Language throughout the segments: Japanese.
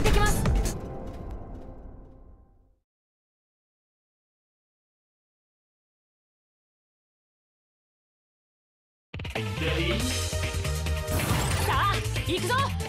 てきます。さあ行くぞ。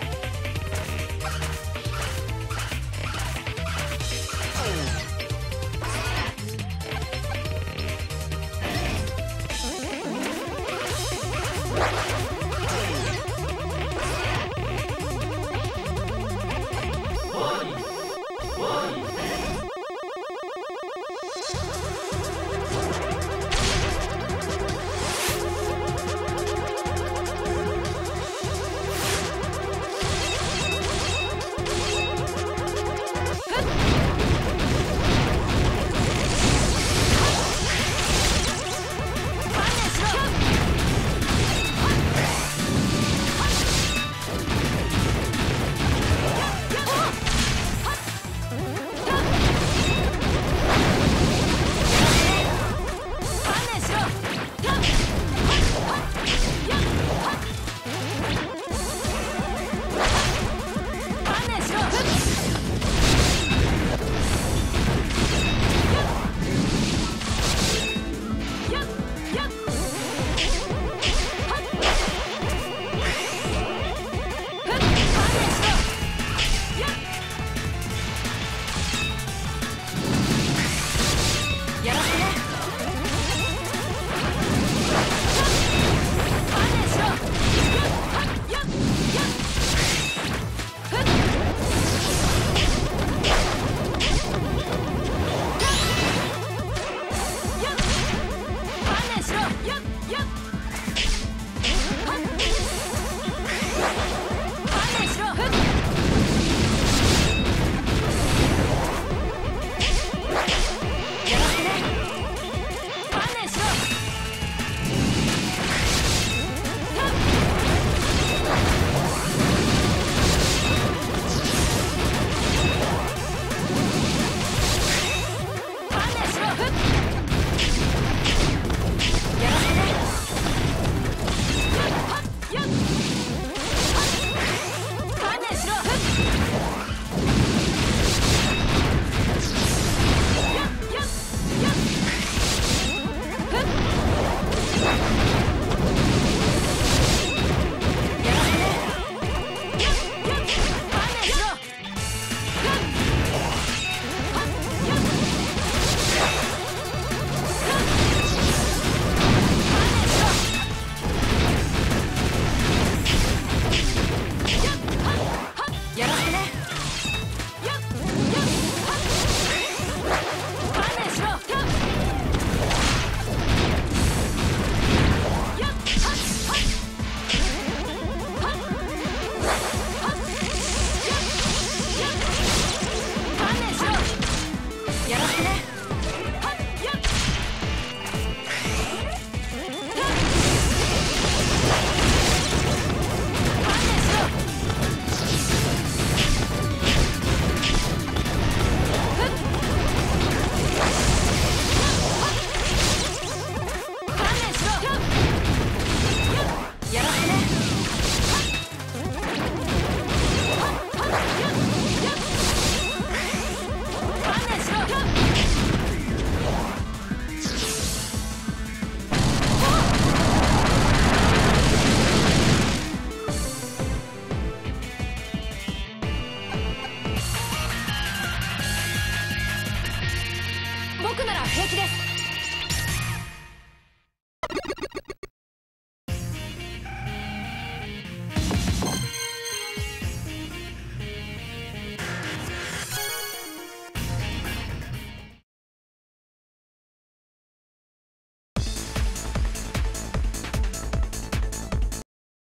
平気です。